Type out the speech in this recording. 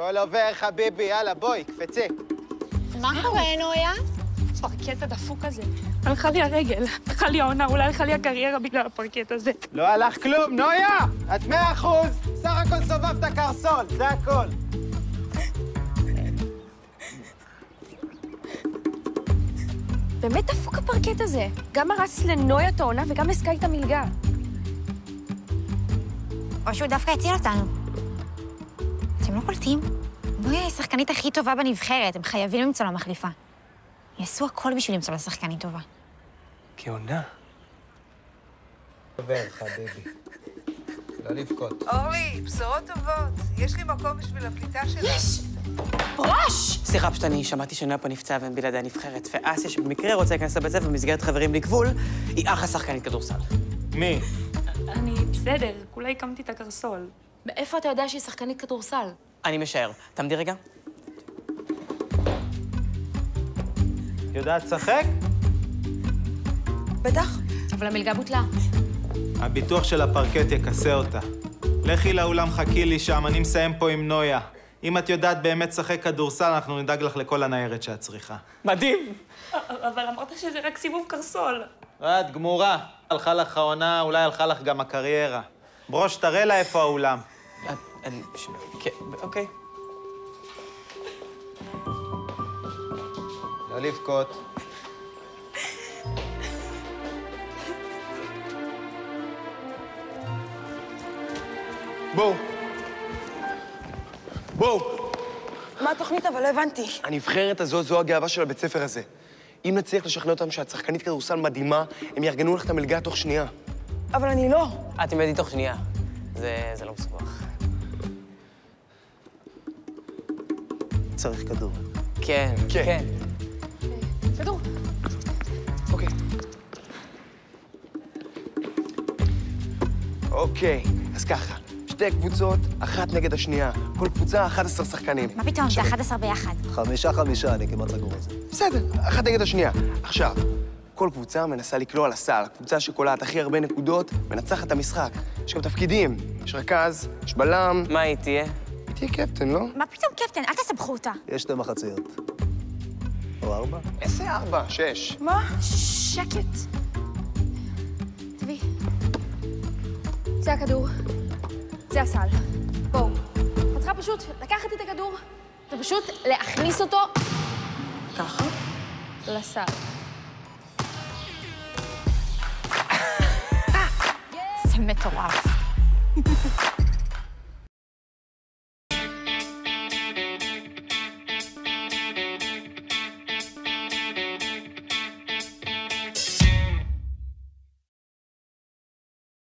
הכל עובר, חביבי, יאללה, בואי, קפצי. מה קורה, נויה? פרקט הדפוק הזה. הלכה לי הרגל, הלכה לי העונה, אולי הלכה לי הקריירה בגלל הפרקט הזה. לא הלך כלום, נויה! את מאה אחוז! סך הכל סובבת קרסול, זה הכל. באמת דפוק הפרקט הזה. גם הרס לנויה את העונה וגם לסקאי את המלגה. או שהוא דווקא הציל אותנו. אתם לא קולטים? נויה היא השחקנית הכי טובה בנבחרת, הם חייבים למצוא לה מחליפה. יעשו הכל בשביל למצוא לה שחקנית טובה. גאונה. עובר, חביבי. לא לבכות. אורלי, בשורות טובות. יש לי מקום בשביל הפליטה שלך. סליחה, פשוט אני שמעתי שנויה פה נפצעה והם בלעדי הנבחרת, ואסיה, שבמקרה רוצה להיכנס לבית ספר במסגרת חברים בלי גבול, היא אחלה שחקנית כדורסל. מי? אני בסדר, כולה הקמתי את הקרסול. מאיפה אתה יודע שהיא שחקנית כדורסל? אני משער. תעמדי רגע. יודעת לשחק? בטח. אבל המלגה בוטלה. הביטוח של הפרקט יכסה אותה. לכי לאולם, חכי לי שם, אני מסיים פה עם נויה. אם את יודעת באמת לשחק כדורסל, אנחנו נדאג לך לכל הניירת שאת צריכה. מדהים! אבל אמרת שזה רק סיבוב קרסול. את גמורה. הלכה לך העונה, אולי הלכה לך גם הקריירה. ברוש, תראה לה איפה האולם. אה, אני... כן, אוקיי. לא לבכות. בואו. בואו. מה התוכנית אבל? לא הבנתי. הנבחרת הזאת, זו הגאווה של הבית ספר הזה. אם נצליח לשכנע אותם שאת שחקנית כדורסל מדהימה, הם יארגנו לך את המלגה תוך שנייה. אבל אני לא. את עם ידי תוך שנייה. זה, זה לא מסובך. צריך כדור. כן, כן. כן. כדור. אוקיי. אוקיי, אז ככה, שתי קבוצות, אחת נגד השנייה. כל קבוצה, 11 שחקנים. מה פתאום, זה 11 ביחד. חמישה חמישה, אני כמעט סגור על זה. בסדר, אחת נגד השנייה. עכשיו, כל קבוצה מנסה לקלוע לסל. הקבוצה שקולעת הכי הרבה נקודות, מנצחת את המשחק. יש גם תפקידים, יש רכז, יש בלם. מה היא תהיה? תהיה קפטן, לא? מה פתאום, קפטן? אל תסבכו אותה. יש שתי מחציות. או ארבע? איזה ארבע? שש. מה? שקט. תביא. זה הכדור. זה הסל. בואו. את צריכה פשוט לקחת את הכדור ופשוט להכניס אותו ככה לסל. זה מטורף.